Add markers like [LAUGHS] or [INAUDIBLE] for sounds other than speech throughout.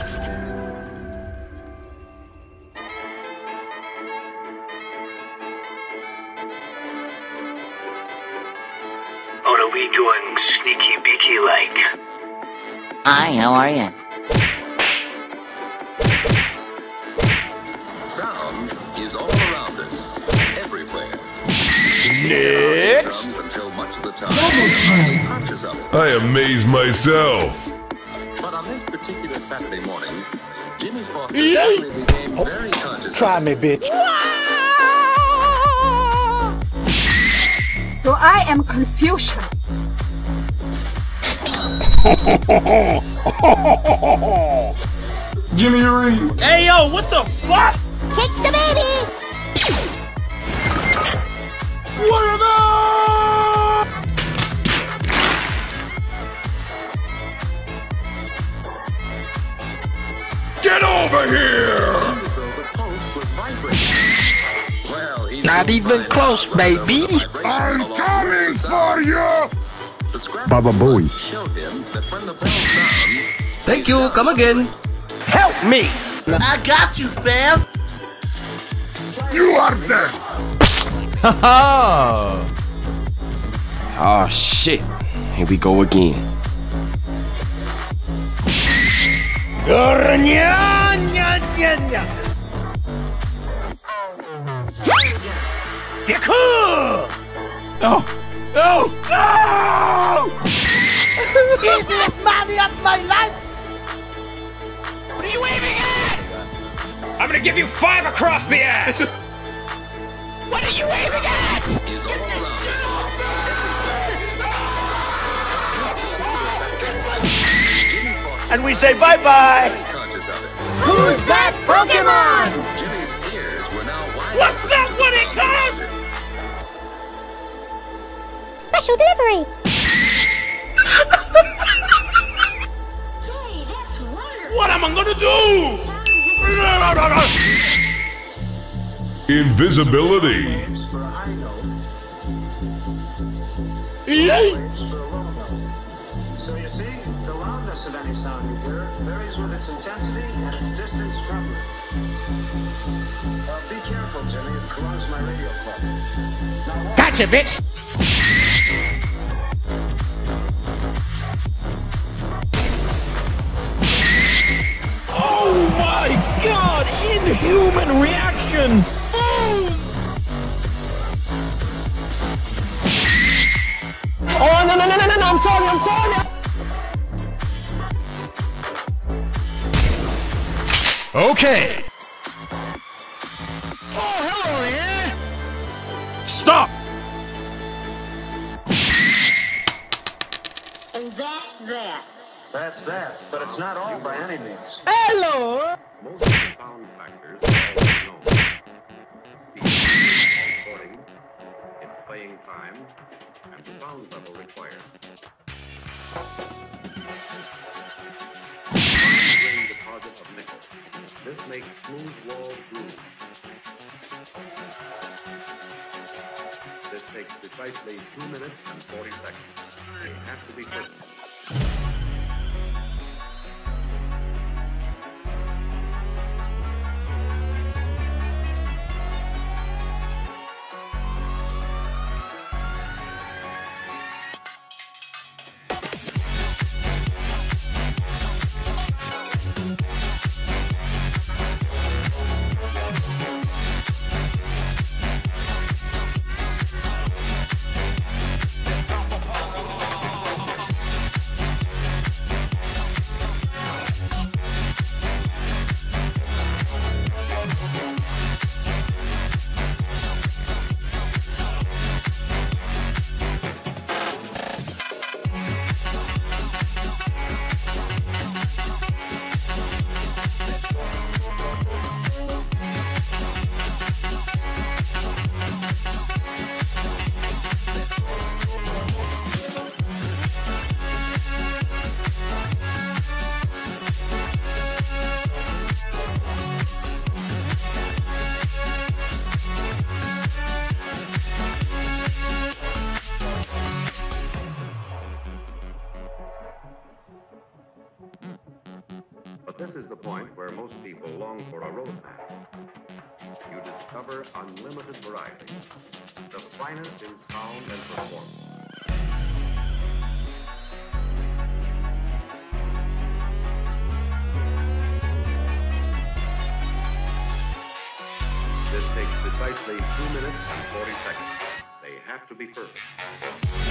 Or are we going sneaky beaky like? Hi, how are you? Sound is all around us, everywhere. Next. Drums until much of the time we're conscious of it. I amaze myself. But on particular Saturday morning, Jimmy Foster Yay! suddenly became oh, very conscious. Try me, bitch. So I am Confucian. [LAUGHS] Jimmy me a ring. Hey yo, what the fuck? Not even close, out whether the baby. I'm coming for you! The scrap Baba Booey. showed him that when the bell sounds, Thank you, come again. Help me! I got you, fam! You are dead! Haha! oh shit. Here we go again. No. No. No. Easiest money of my life! What are you aiming at? I'm gonna give you five across the ass! [LAUGHS] What are you aiming at? is all around. Jimmy Foster And we say bye bye. was conscious of it. Who's that Pokemon? Special delivery! What am I gonna do? Invisibility. So you see, the loudness of any sound you hear varies with its intensity Gotcha, bitch! Oh my god! Inhuman reactions! Oh no no no no no! no, I'm sorry! I'm sorry! Okay. That. that's that, but it's not all by any means. Hello! Most profound factors are already known. Speed, recording, its playing time, and the sound level required. Fine-grained deposit of nickel. This makes smooth wall grooves. This takes precisely 2 minutes and 40 seconds. They have to be quick you discover unlimited variety, the finest in sound and performance. This takes precisely 2 minutes and 40 seconds. They have to be perfect.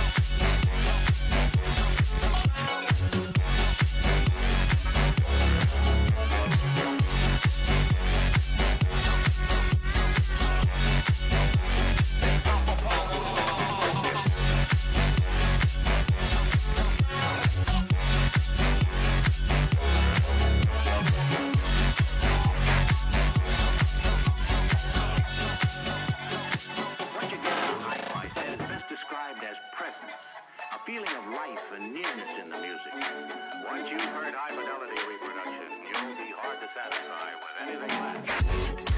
of life and nearness in the music. Once you've heard high fidelity reproduction, you'll be hard to satisfy with anything less.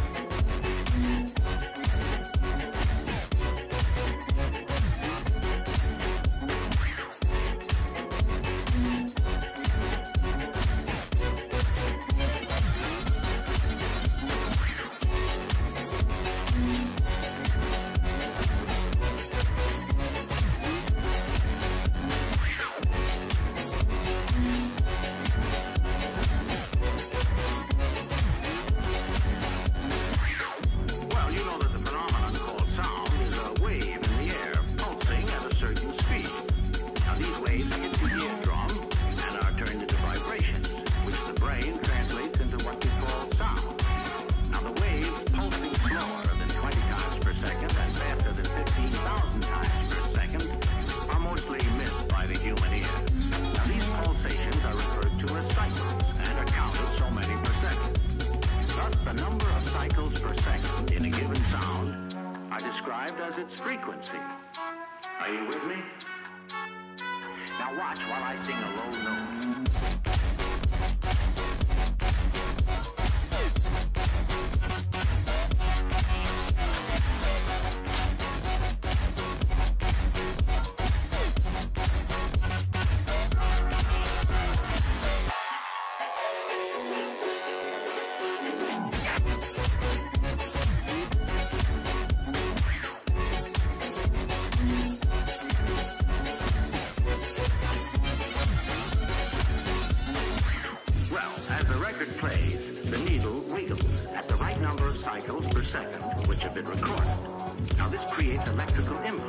its frequency. Are you with me? Now watch while I sing a low note. have been recorded. Now this creates electrical impulse.